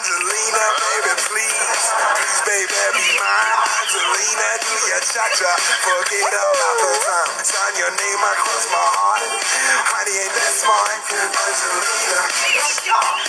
Angelina, baby, please, please, baby, be mine. Angelina, do your cha-cha, forget about the time. Sign your name across my heart. Honey, ain't that smart? Angelina.